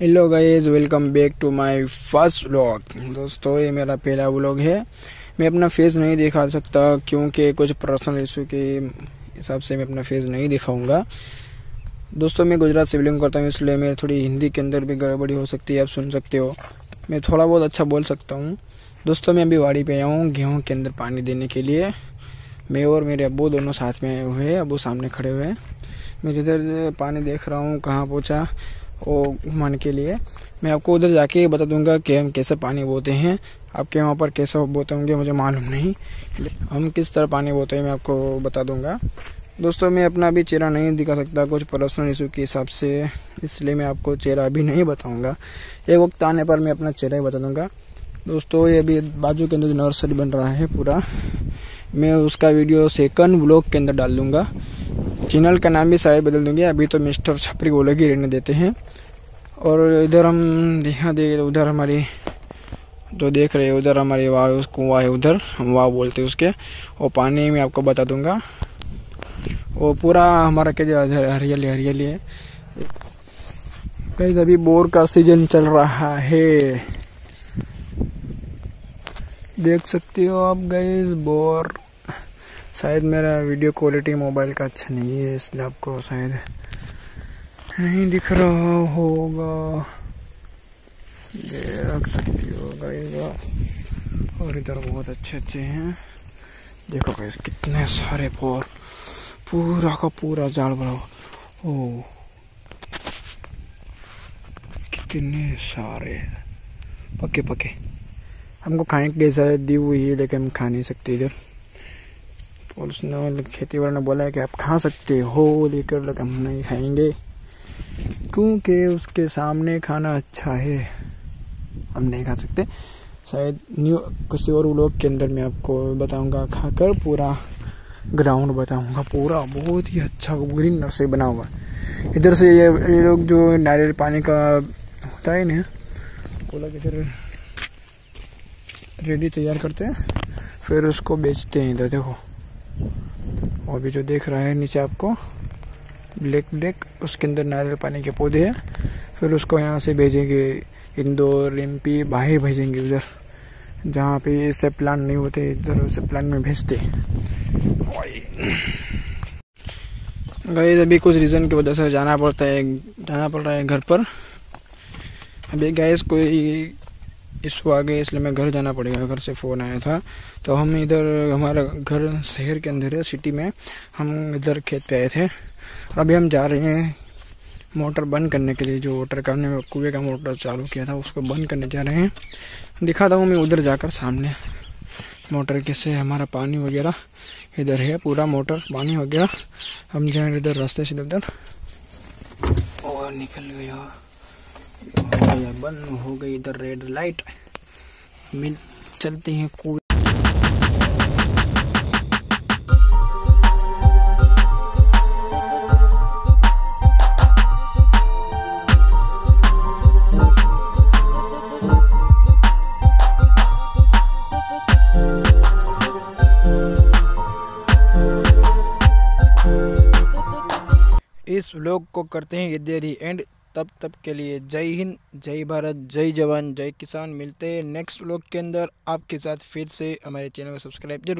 Hello guys welcome back to my first vlog दोस्तों, ये मेरा पहला व्लॉग है। मैं अपना फेस नहीं दिखा सकता, क्योंकि कुछ पर्सनल इशू के हिसाब से मैं अपना फेस नहीं दिखाऊँगा। दोस्तों, मैं गुजरात से बिलोंग करता हूँ, इसलिए मैं थोड़ी हिंदी के अंदर भी गड़बड़ी हो सकती है, आप सुन सकते हो। मैं थोड़ा बहुत अच्छा बोल सकता हूँ। दोस्तों, मैं अभी वाड़ी पे आया हूँ, गेहूँ के अंदर पानी देने के लिए। मैं और मेरे अबू दोनों साथ में आए हुए हैं अबू सामने खड़े हुए हैं। मैं जिधर पानी देख रहा हूँ, कहाँ पहुँचा? वो घुमाने के लिए। मैं आपको उधर जाके बता दूँगा कि हम कैसे पानी बोते हैं। आपके वहाँ पर कैसे बोते होंगे, मुझे मालूम नहीं। हम किस तरह पानी बोते हैं, मैं आपको बता दूँगा। दोस्तों, मैं अपना भी चेहरा नहीं दिखा सकता कुछ पर्सनल इशू के हिसाब से, इसलिए मैं आपको चेहरा अभी नहीं बताऊँगा। एक वक्त आने पर मैं अपना चेहरा ही बता दूँगा। दोस्तों, ये अभी बाजू के अंदर नर्सरी बन रहा है पूरा। मैं उसका वीडियो सेकंड ब्लॉग के अंदर डाल दूँगा। चैनल का नाम भी शायद बदल दूँगे, अभी तो मिस्टर छपरी बोले ही रहने देते हैं। और इधर हम यहाँ दे उधर हमारी, जो देख रहे हैं, उधर हमारी वाह कुआ है उधर, हम वाह बोलते हैं उसके। वो पानी में आपको बता दूँगा। वो पूरा हमारा क्या हरियाली हरियाली है। कहीं अभी बोर का सीज़न चल रहा है। देख सकते हो आप गए बोर। शायद मेरा वीडियो क्वालिटी मोबाइल का अच्छा नहीं है, इसलिए आपको शायद नहीं दिख रहा होगा। देख सकती हो और इधर बहुत अच्छे अच्छे हैं। देखो गाइस कितने सारे पोर पूरा का पूरा जाल बड़ा ओ, कितने सारे पके पके हमको खाने के लिए दी हुई है, लेकिन हम खा नहीं सकते इधर। और उसने खेती वाले ने बोला है कि आप खा सकते हो, लेकर लेकिन हम नहीं खाएँगे, क्योंकि उसके सामने खाना अच्छा है। हम नहीं खा सकते। शायद न्यू, किसी और लोग के अंदर मैं आपको बताऊँगा, खाकर पूरा ग्राउंड बताऊँगा, पूरा बहुत ही अच्छा ग्रीन नर्सरी बना हुआ इधर से ये ये लोग जो नारियल पानी का होता है ना, वो लोग इधर रेडी तैयार करते हैं, फिर उसको बेचते हैं इधर, देखो। और भी जो देख रहा है नीचे आपको, ब्लैक ब्लैक, उसके अंदर नारियल पानी के पौधे हैं। फिर उसको यहाँ से भेजेंगे इंदौर एम पी बाहर भेजेंगे उधर, जहाँ पे ऐसे प्लान नहीं होते, इधर उसे प्लान में भेजते। गए अभी कुछ रीज़न की वजह से जाना पड़ता है, जाना पड़ रहा है घर पर। अभी गैस कोई इशू आ गया इसलिए मैं घर जाना पड़ेगा। घर से फ़ोन आया था। तो हम इधर, हमारा घर शहर के अंदर है, सिटी में। हम इधर खेत पे आए थे। और अभी हम जा रहे हैं मोटर बंद करने के लिए। जो वाटर का, हमने कुएँ का मोटर चालू किया था, उसको बंद करने जा रहे हैं। दिखाता हूँ मैं उधर जाकर सामने। मोटर के से हमारा पानी वगैरह इधर है, पूरा मोटर पानी वगैरह हम जाए इधर रास्ते से इधर। और निकल गया। गया बंद हो गई इधर रेड लाइट। मिल, चलते हैं कुएँ इस व्लॉग को करते हैं ये देरी एंड। तब तब के लिए जय हिंद, जय भारत, जय जवान, जय किसान। मिलते हैं नेक्स्ट ब्लॉग के अंदर। आपके साथ फिर से हमारे चैनल को सब्सक्राइब ज़रूर